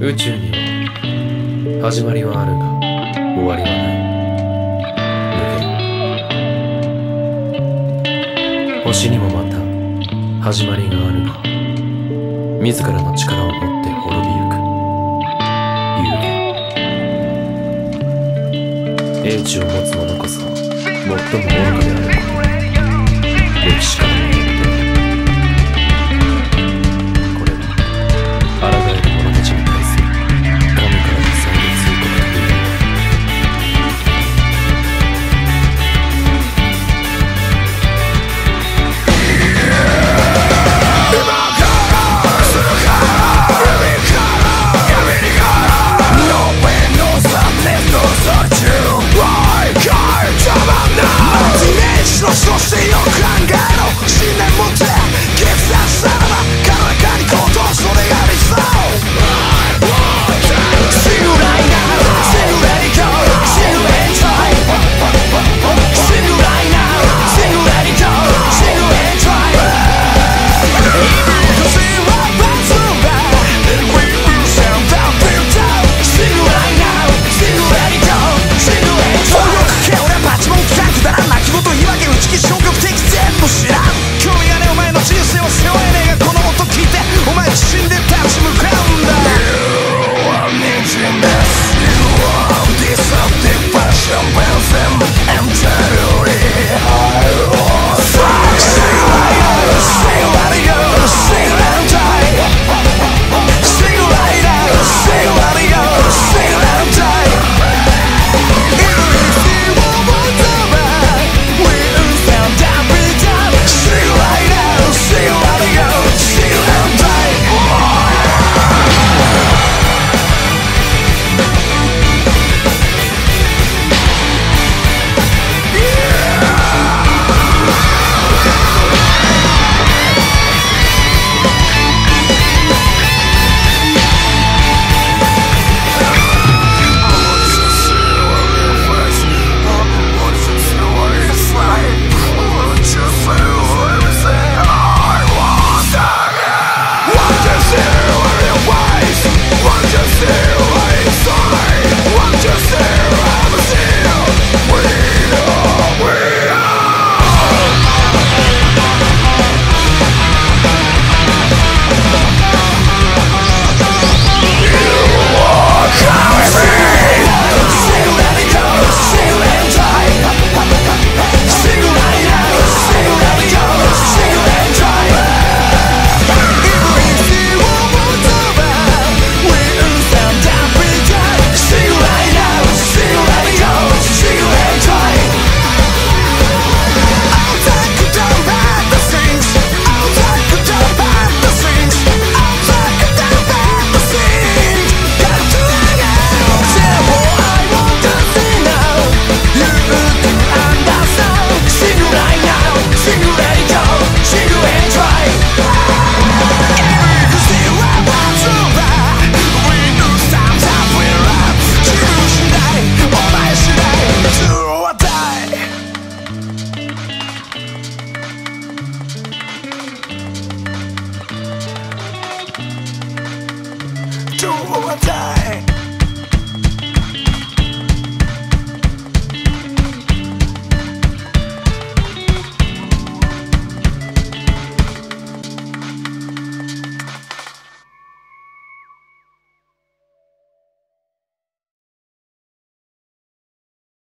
宇宙には始まりはあるが終わりはない。無限星にもまた始まりがあるが自らの力を持って滅びゆく。有限英知を持つ者こそ最も愚かである。こ歴史から